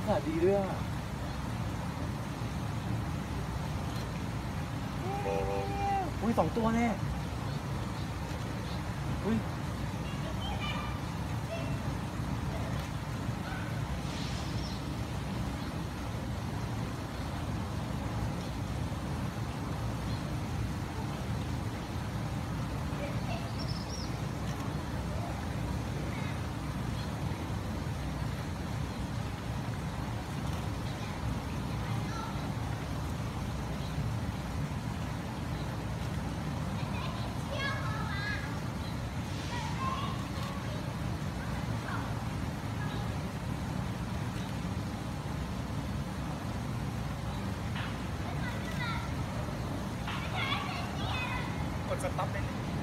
ากาศดีด้วยอะอุ้ยสองตัวแน่อุ้ย กดสต็อปได้เลย